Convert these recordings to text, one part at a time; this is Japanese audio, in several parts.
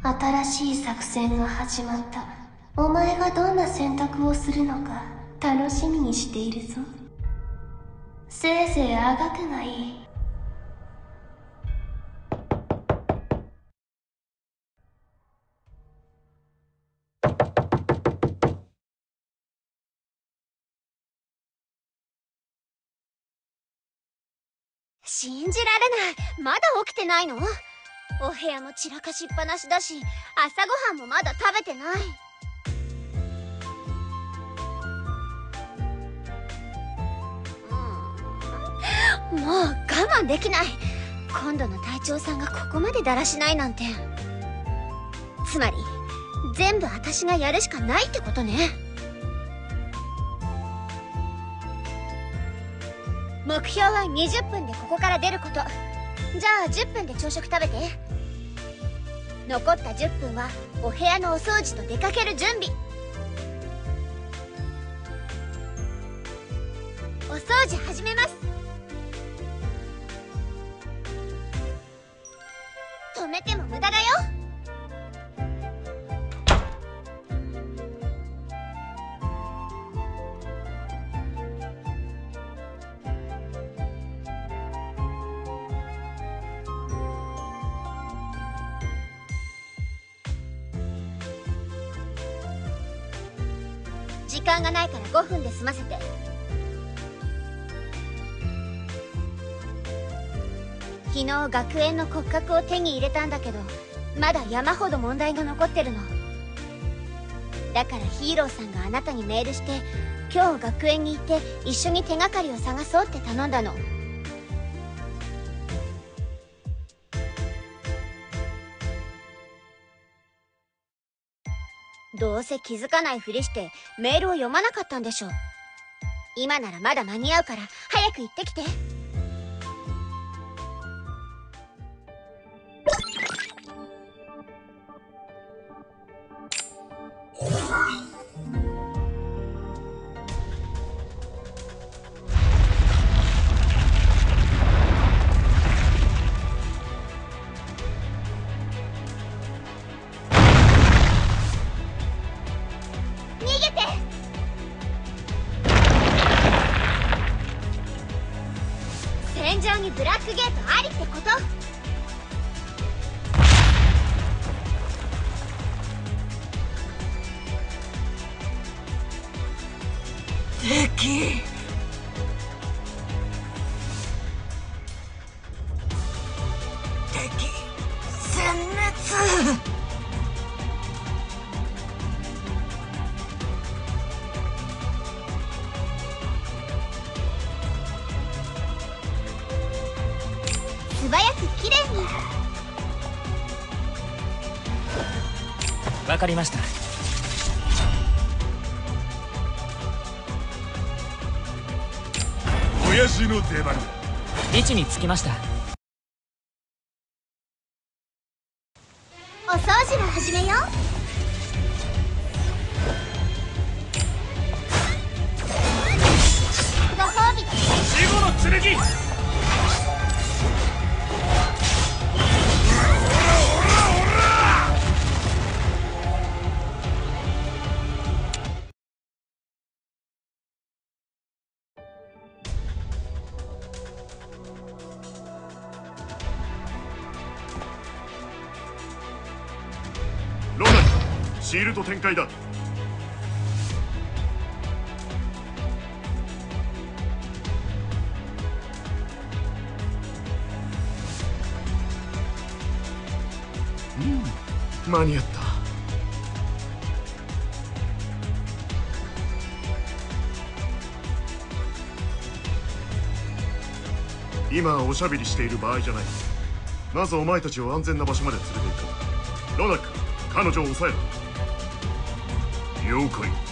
新しい作戦が始まった。お前がどんな選択をするのか楽しみにしているぞ。せいぜいあがくがいい。信じられない。まだ起きてないの？お部屋も散らかしっぱなしだし朝ごはんもまだ食べてない。もう我慢できない。今度の隊長さんがここまでだらしないなんて。つまり全部私がやるしかないってことね。目標は20分でここから出ること。じゃあ10分で朝食食べて。残った10分はお部屋のお掃除と出かける準備。お掃除始めます。止めても無駄だよ。間がないから5分で済ませて。昨日学園の骨格を手に入れたんだけどまだ山ほど問題が残ってるの。だからヒーローさんがあなたにメールして今日学園に行って一緒に手がかりを探そうって頼んだの。どうせ気づかないふりしてメールを読まなかったんでしょ今ならまだ間に合うから早く行ってきて。かりました。親父の出番だ。位置につきましたシールド展開だ。うん間に合った。今おしゃべりしている場合じゃない。まずお前たちを安全な場所まで連れて行くロナック彼女を抑えろ。了解。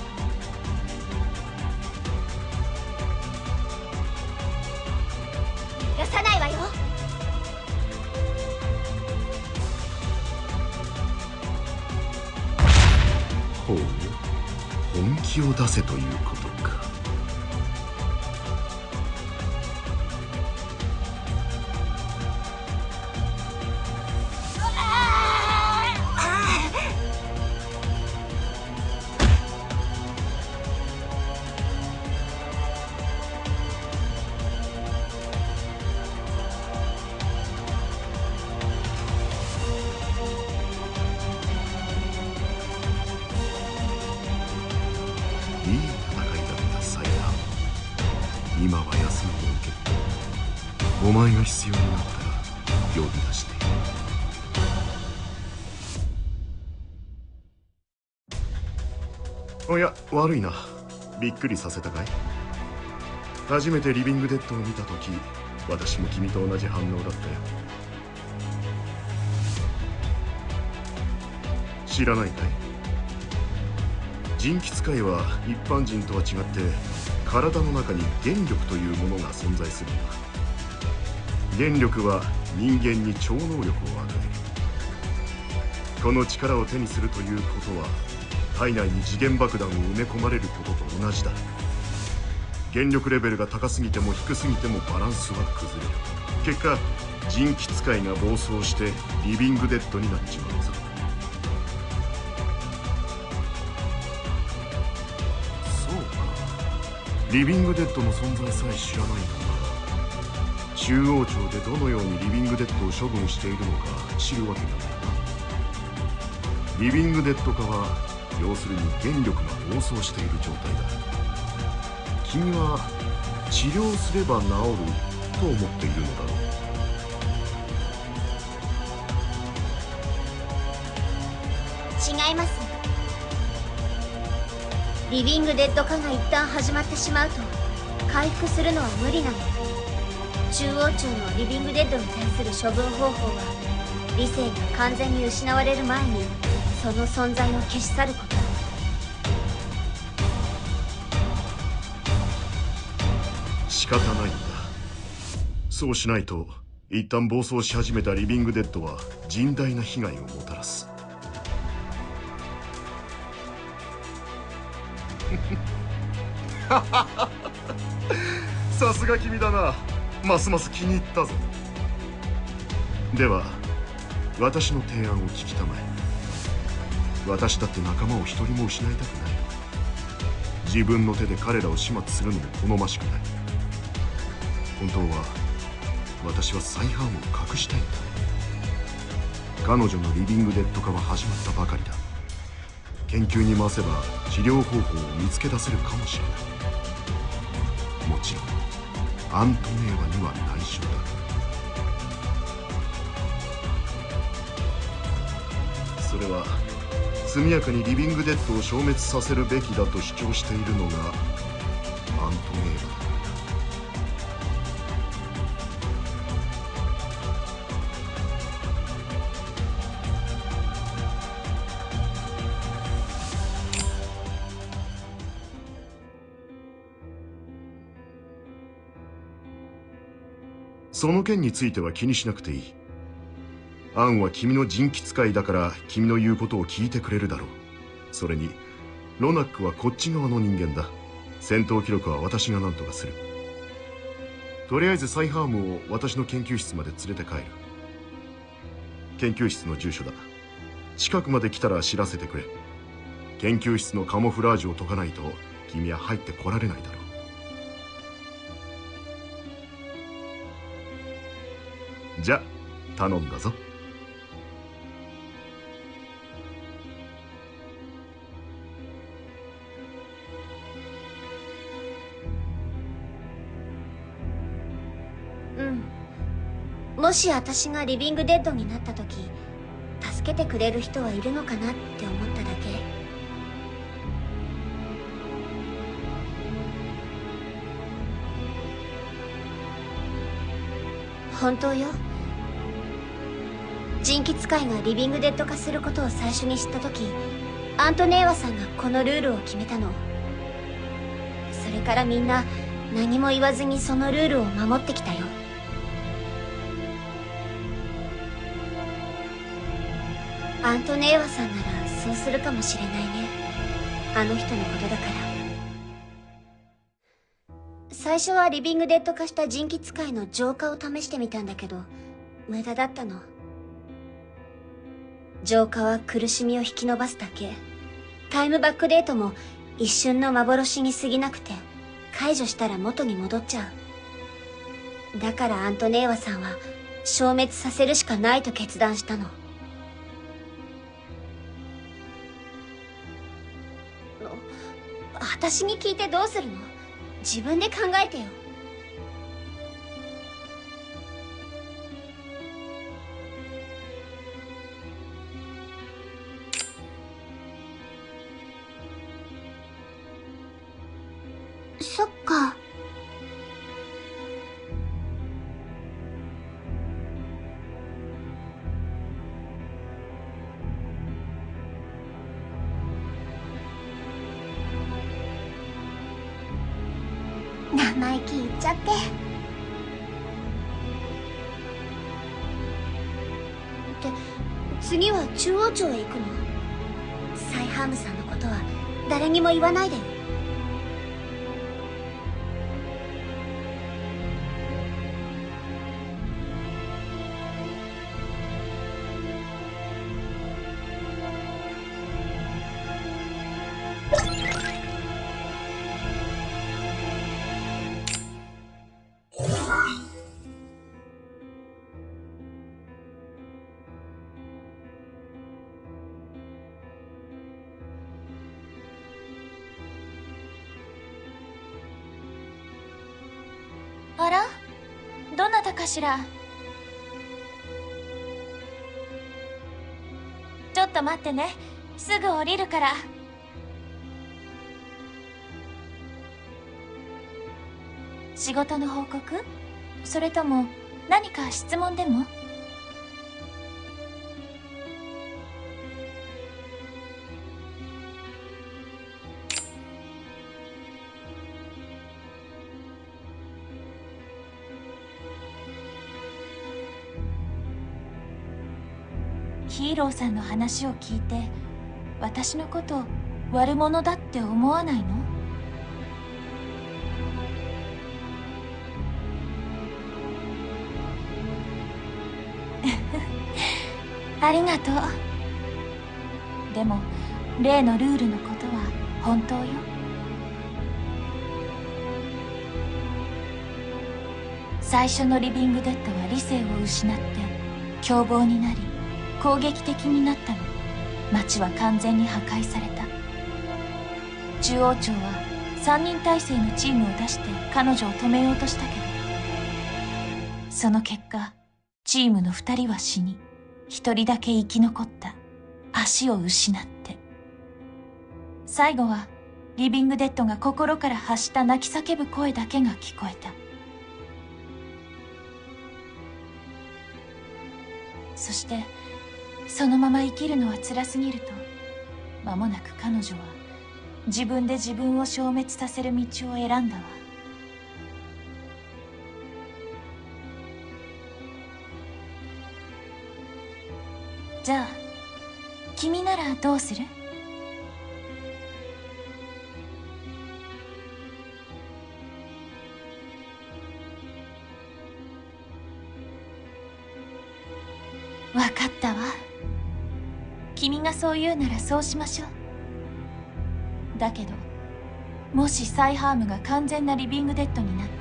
悪いな。びっくりさせたかい？初めてリビングデッドを見た時私も君と同じ反応だったよ。知らないかい？人気使いは一般人とは違って体の中に原力というものが存在するんだ。原力は人間に超能力を与える。この力を手にするということは体内に次元爆弾を埋め込まれることと同じだ。原力レベルが高すぎても低すぎてもバランスは崩れる。結果人気使いが暴走してリビングデッドになっちまうぞ。そうか。リビングデッドの存在さえ知らないのか中央庁でどのようにリビングデッドを処分しているのか知るわけがないな。リビングデッド化は要するに原力が暴走している状態だ。君は治療すれば治ると思っているのだろう。違います。リビングデッド化が一旦始まってしまうと回復するのは無理なの。中央庁のリビングデッドに対する処分方法は理性が完全に失われる前にその存在を消し去ること。仕方ないんだ。そうしないと一旦暴走し始めたリビングデッドは甚大な被害をもたらす。さすが君だな。ますます気に入ったぞ。では私の提案を聞きたまえ私だって仲間を一人も失いたくない。自分の手で彼らを始末するのも好ましくない。本当は私は再犯を隠したいんだ。彼女のリビングデッド化は始まったばかりだ。研究に回せば治療方法を見つけ出せるかもしれない。もちろんアントネーワには内緒だ。それは速やかにリビングデッドを消滅させるべきだと主張しているのがアントネーワだその件については気にしなくていい。アンは君の人気使いだから君の言うことを聞いてくれるだろう。それにロナックはこっち側の人間だ。戦闘記録は私が何とかする。とりあえずサイハームを私の研究室まで連れて帰る。研究室の住所だ。近くまで来たら知らせてくれ。研究室のカモフラージュを解かないと君は入ってこられないだろう。じゃ頼んだぞ。もし私がリビングデッドになった時助けてくれる人はいるのかなって思っただけ。本当よ。人気使いがリビングデッド化することを最初に知った時アントネーワさんがこのルールを決めたの。それからみんな何も言わずにそのルールを守ってきたよ。アントネーワさんならそうするかもしれないね。あの人のことだから。最初はリビングデッド化した人気使いの浄化を試してみたんだけど無駄だったの。浄化は苦しみを引き延ばすだけ。タイムバックデートも一瞬の幻に過ぎなくて解除したら元に戻っちゃう。だからアントネーワさんは消滅させるしかないと決断したの。私に聞いてどうするの？自分で考えてよ。町へ行くのサイハームさんのことは誰にも言わないでよ。わらどなたかしら？ちょっと待ってね。すぐ降りるから。仕事の報告？それとも何か質問でも？ヒーローさんの話を聞いて私のこと悪者だって思わないの？ありがとう。でも例のルールのことは本当よ。最初のリビングデッドは理性を失って凶暴になり攻撃的になったの。町は完全に破壊された。中央庁は3人体制のチームを出して彼女を止めようとしたけどその結果チームの2人は死に1人だけ生き残った。足を失って。最後はリビングデッドが心から発した泣き叫ぶ声だけが聞こえた。そしてそのまま生きるのは辛すぎると間もなく彼女は自分で自分を消滅させる道を選んだわ。じゃあ君ならどうする？そう言うならそうしましょう。だけどもしサイハームが完全なリビングデッドになって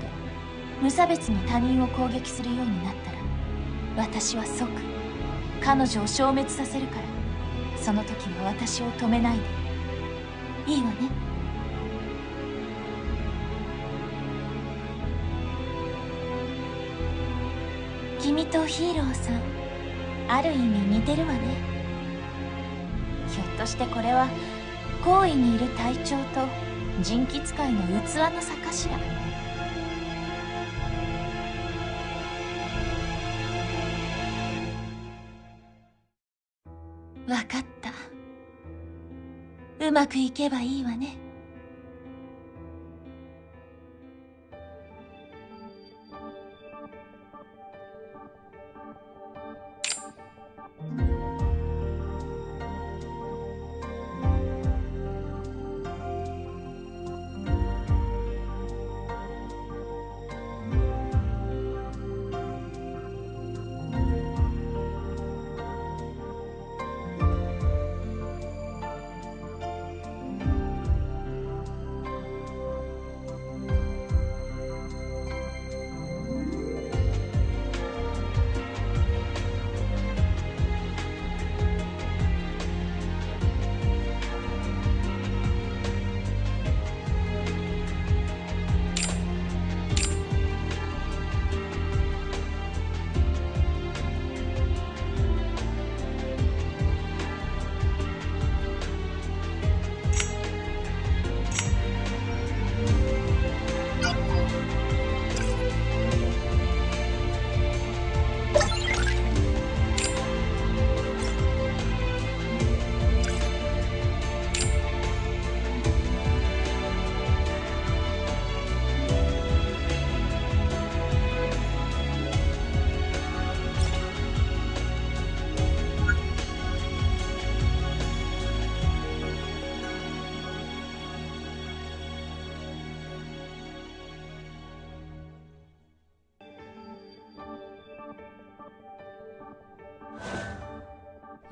無差別に他人を攻撃するようになったら私は即彼女を消滅させるからその時は私を止めないで。いいわね。君とヒーローさんある意味似てるわね。そしてこれは好意にいる隊長と人気使いの器の差かしら分かった。うまくいけばいいわね。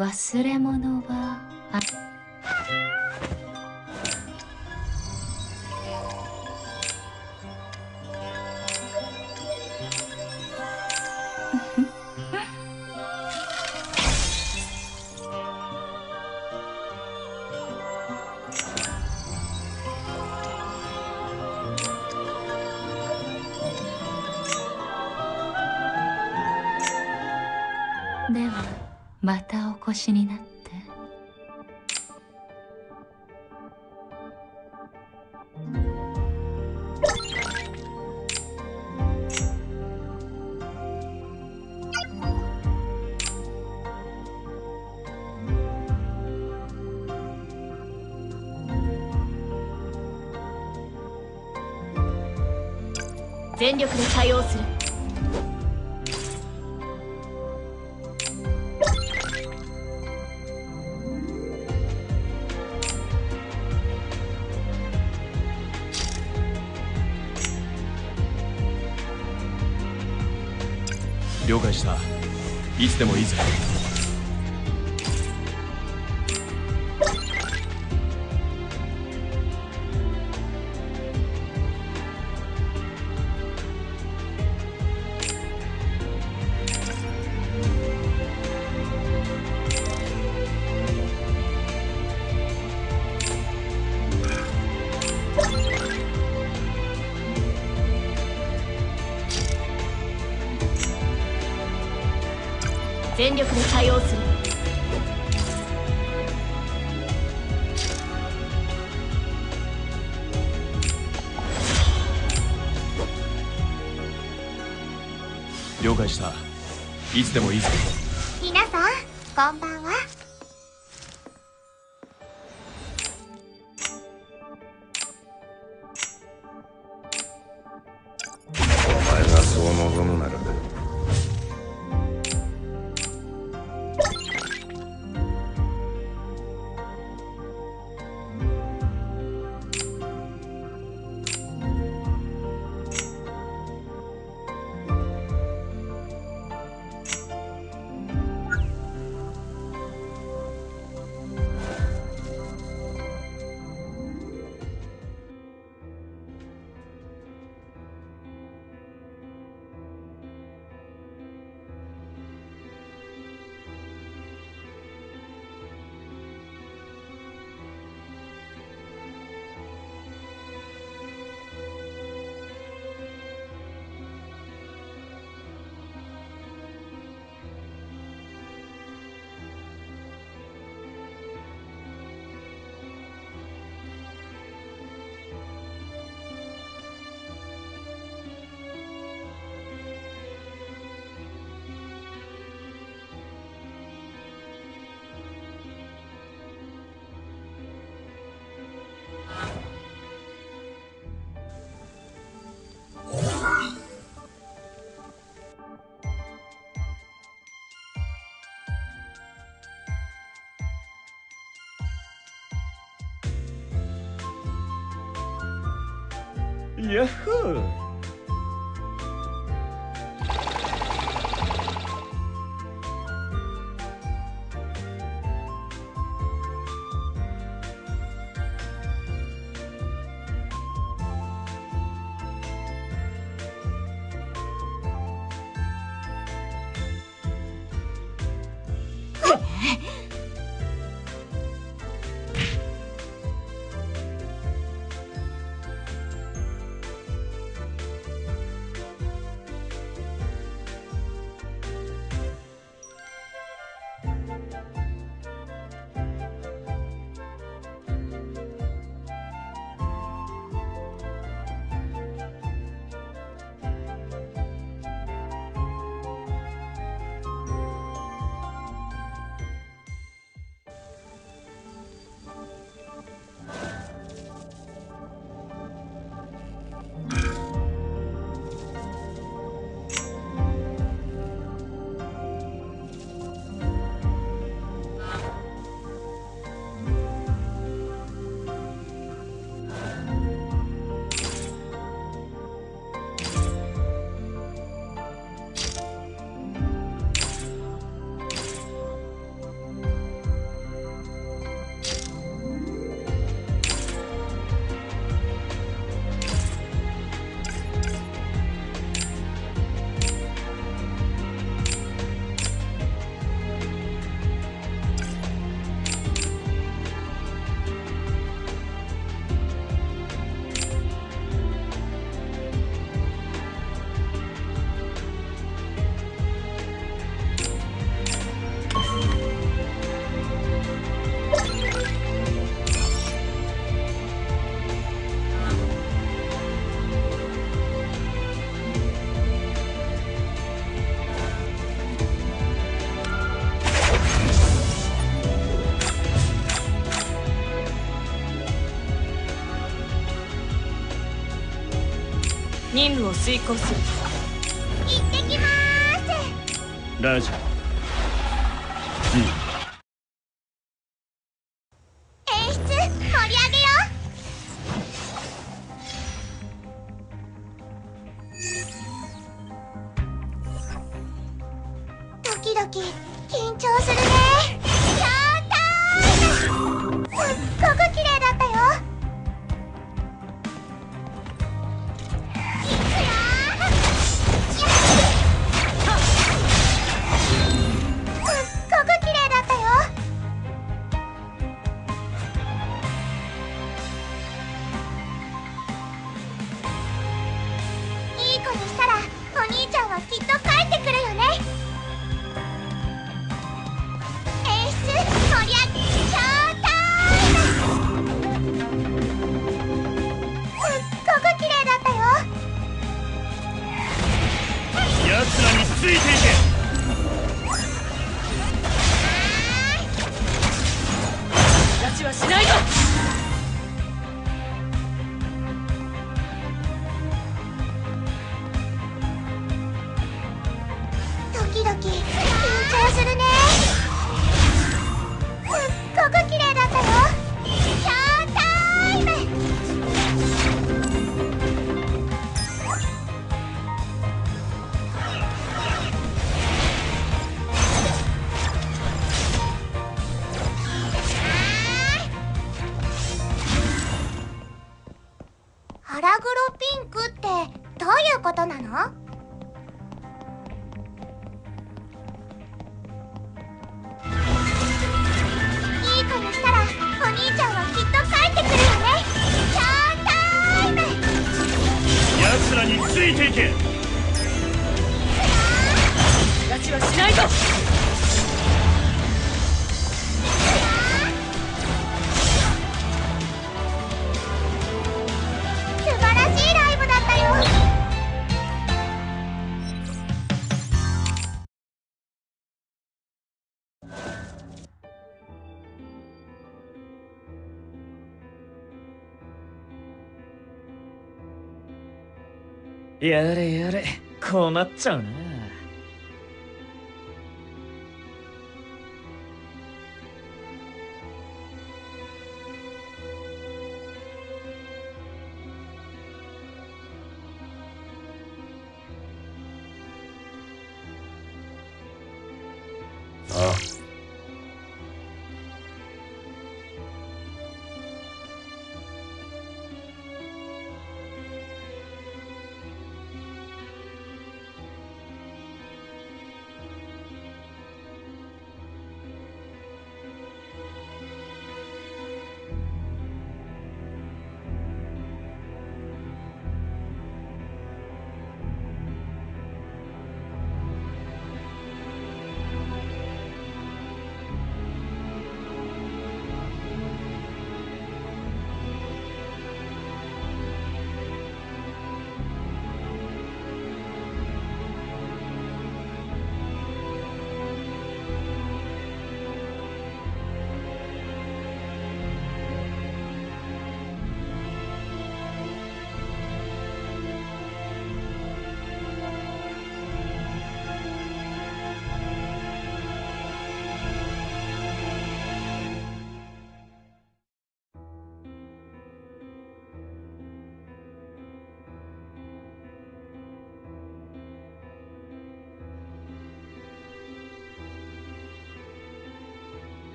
忘れ物はあではまたお越しになった。了解した。いつでもいいぜ。いつでもいいぞ。ヤッを遂行する。行ってきまーす。ラジャやれやれ困っちゃうな。ああ。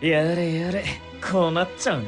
やれやれ、困っちゃうな。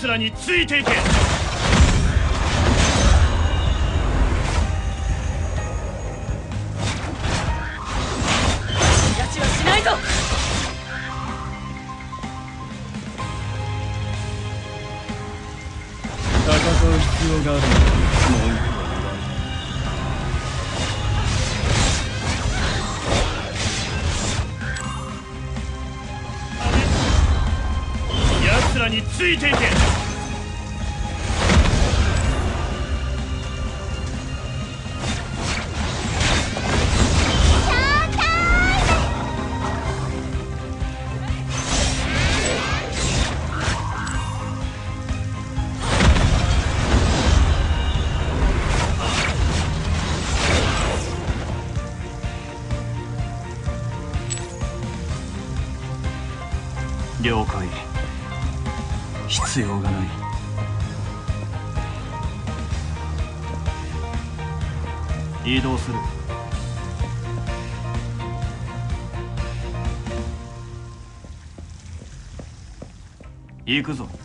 奴らについていけ。移動する。行くぞ。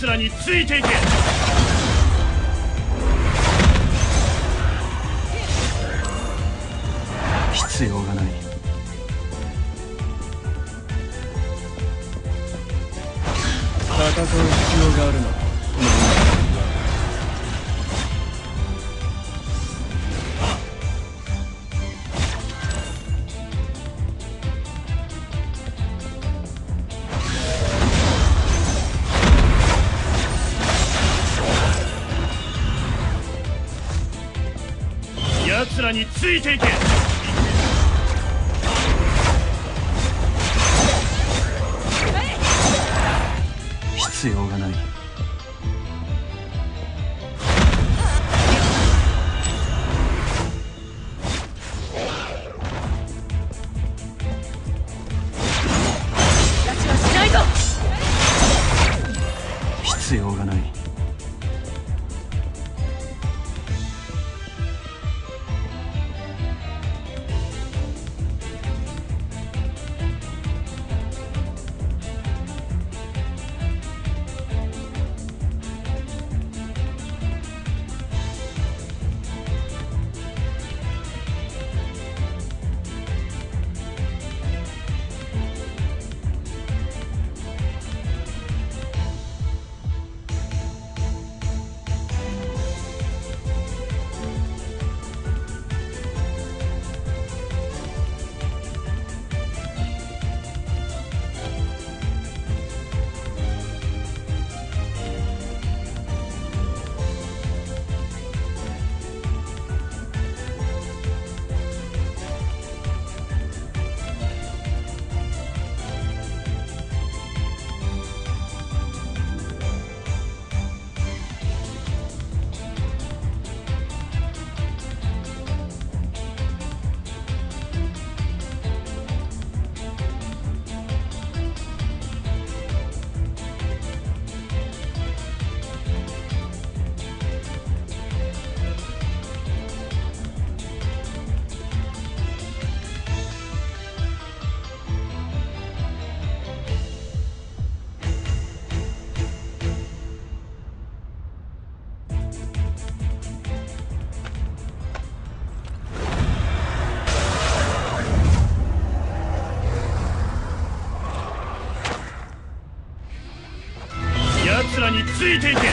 奴らについていけ。らについていけ。必要がない。らに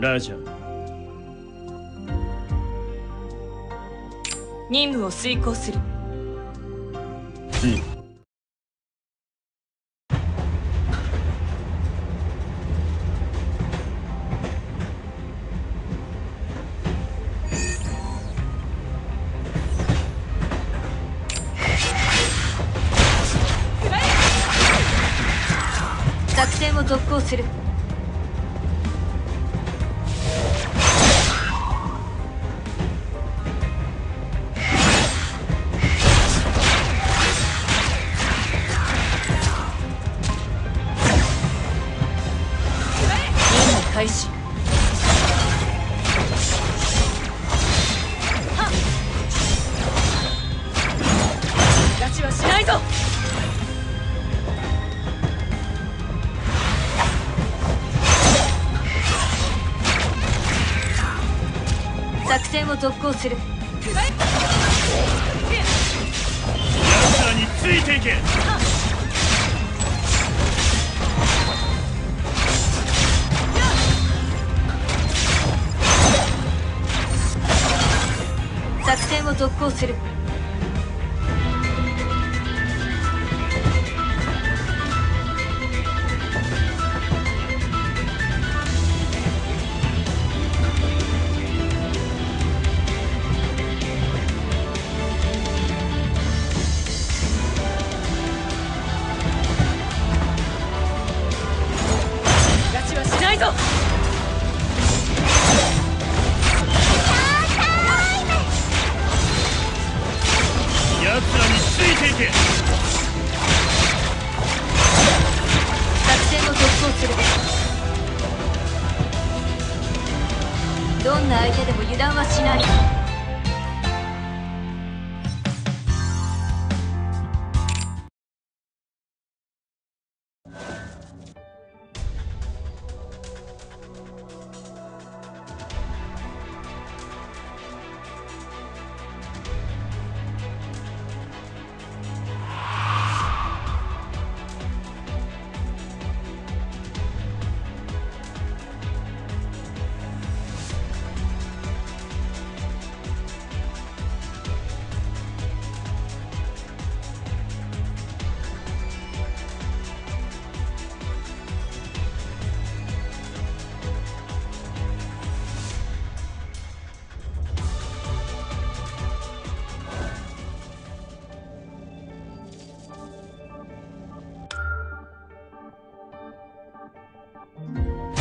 ラジャ任務を遂行する。作戦を続行するらについていけ作戦を続行する。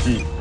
России.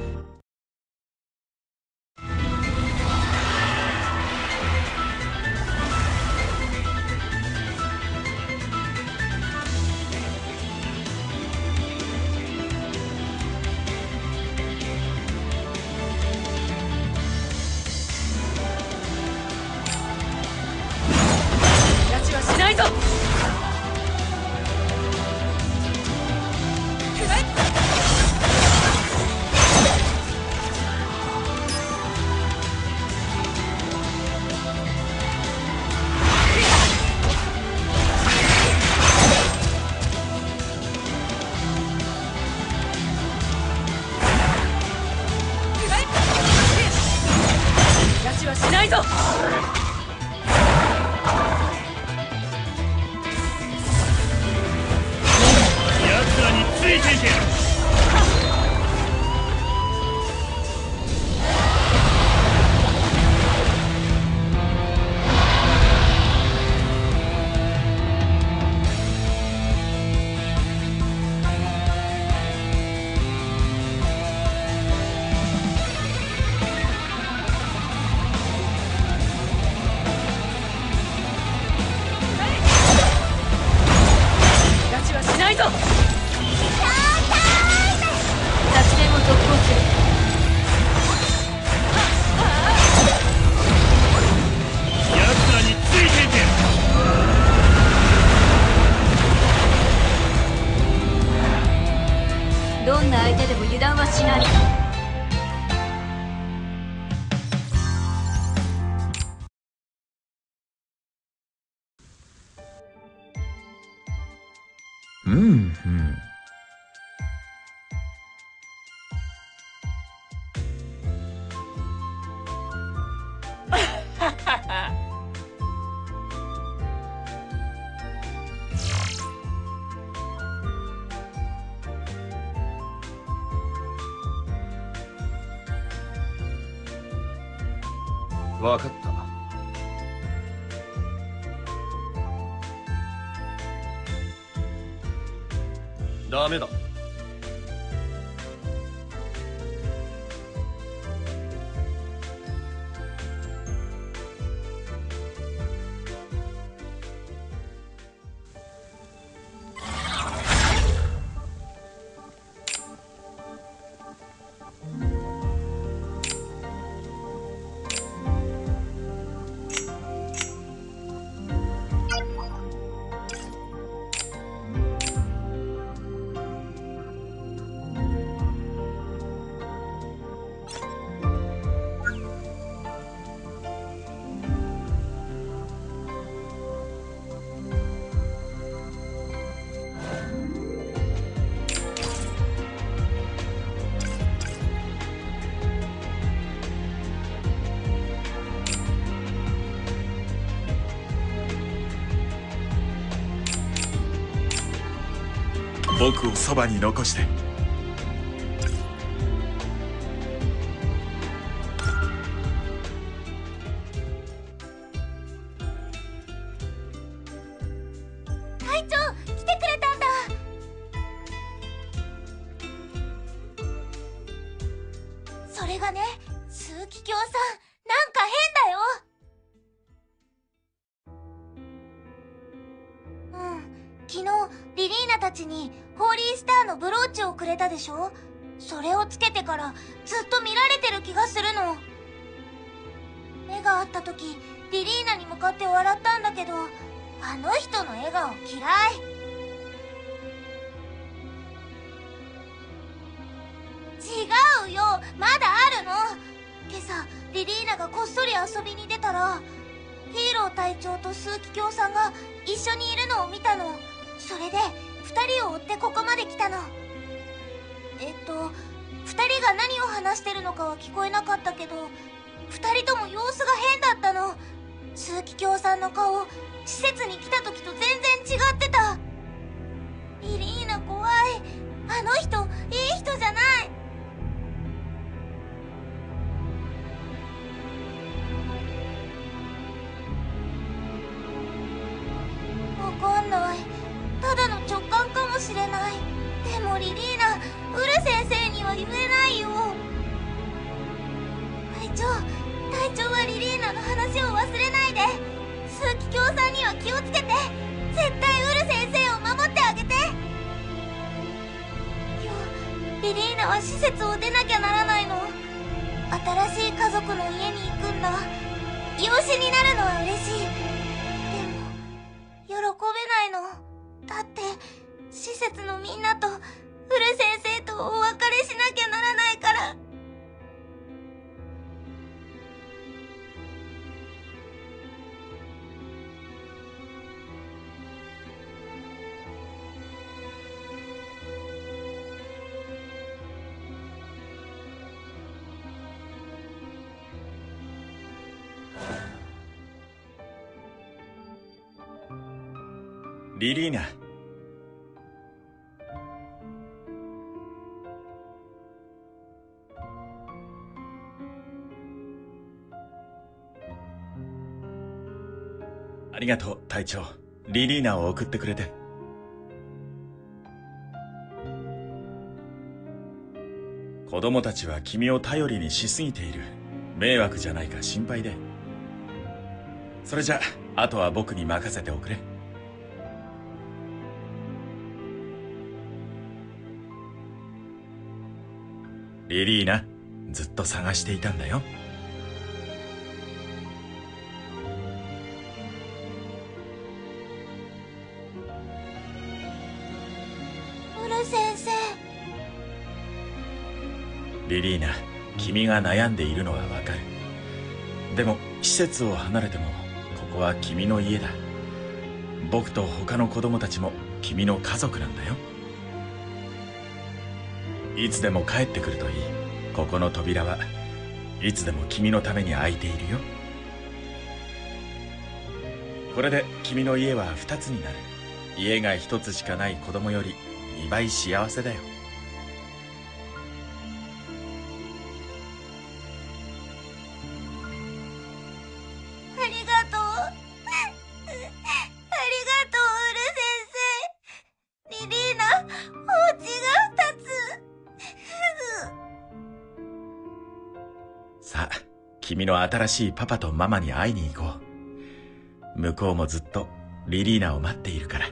Mm-hmm. 僕をそばに残して。リーナたちにホーリースターのブローチをくれたでしょ？それをつけてからずっと見られてる気がするの。目が合った時リリーナに向かって笑ったんだけどあの人の笑顔嫌い。違うよまだあるの。今朝リリーナがこっそり遊びに出たらヒーロー隊長と枢機卿さんが一緒にいるのを見たの。それで2人を追ってここまで来たの。えっと2人が何を話してるのかは聞こえなかったけど2人とも様子が変だったの。枢機卿さんの顔施設に来た時と全然違ってた。イリーナ怖い。あの人いい人じゃない。リリーナ。ありがとう隊長。リリーナを送ってくれて。子供たちは君を頼りにしすぎている。迷惑じゃないか心配で。それじゃあとは僕に任せておくれ。リリーナずっと探していたんだよ。ウル先生。リリーナ君が悩んでいるのはわかる。でも施設を離れてもここは君の家だ。僕と他の子供たちも君の家族なんだよいつでも帰ってくるといい。ここの扉はいつでも君のために開いているよ。これで君の家は2つになる。家が1つしかない子供より2倍幸せだよ。新しいパパとママに会いに行こう。向こうもずっとリリーナを待っているから。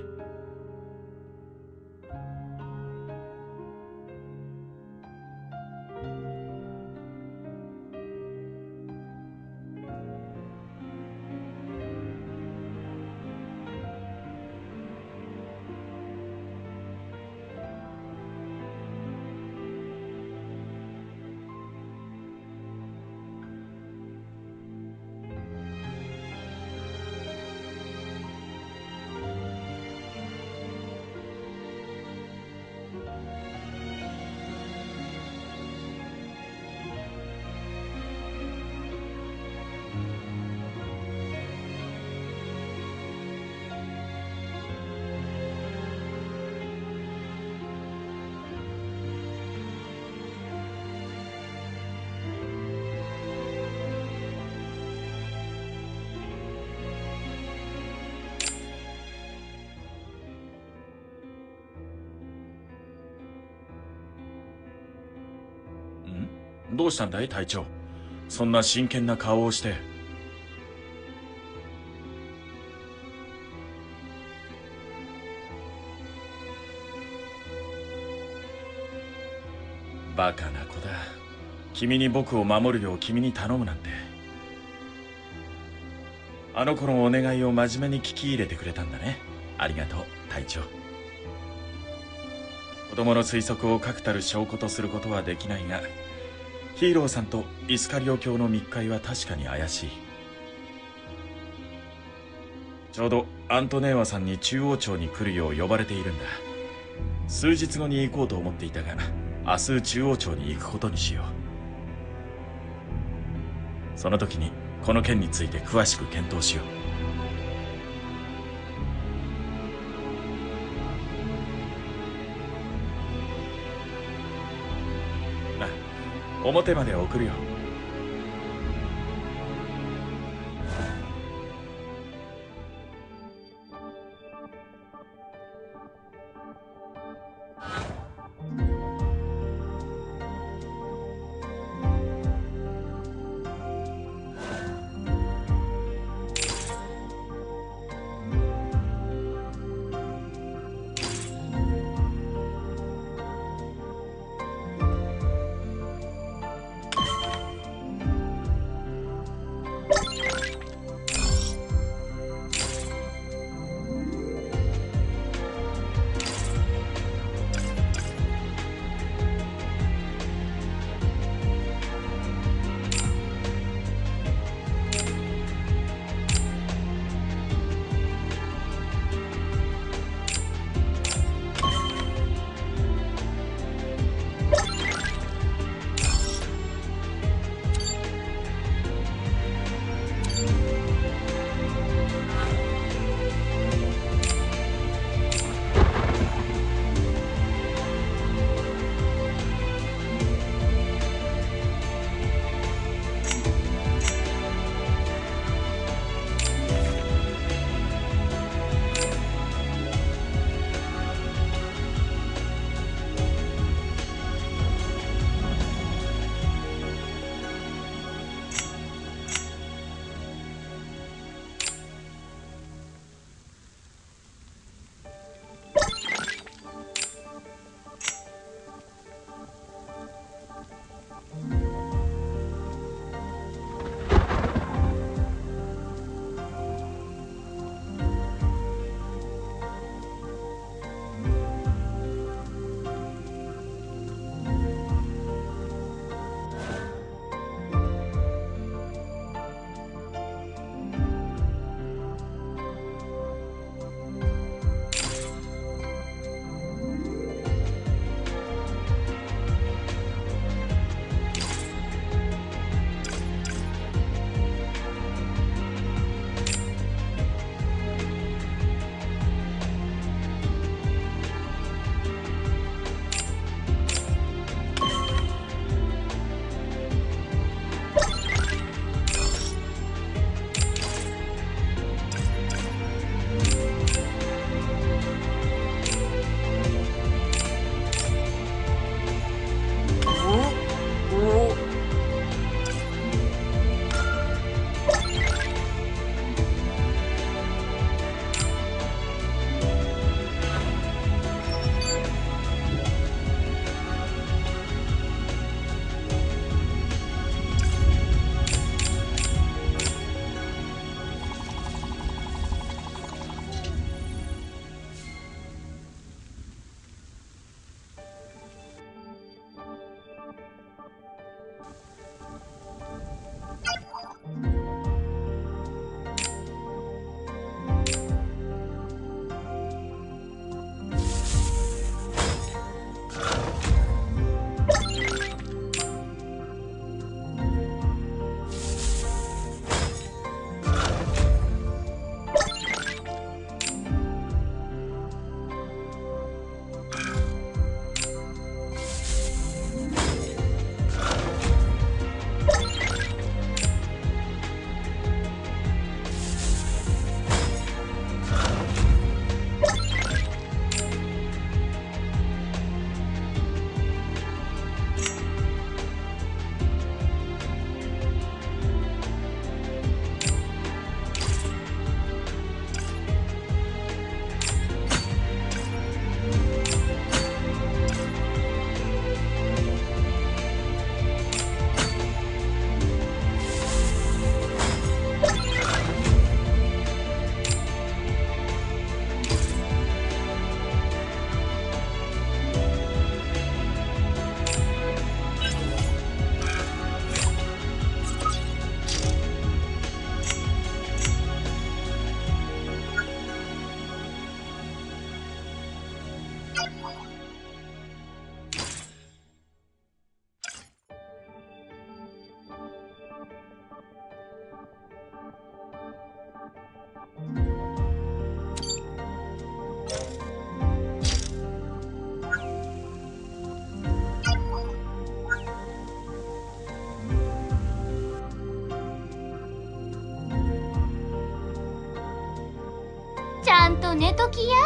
どうしたんだい隊長？そんな真剣な顔をして。バカな子だ。君に僕を守るよう君に頼むなんて。あの子のお願いを真面目に聞き入れてくれたんだね。ありがとう隊長。子供の推測を確たる証拠とすることはできないがヒーローさんとイスカリオ教の密会は確かに怪しい。ちょうどアントネーワさんに中央町に来るよう呼ばれているんだ。数日後に行こうと思っていたが明日中央町に行くことにしよう。その時にこの件について詳しく検討しよう。表まで送るよ。寝ときや。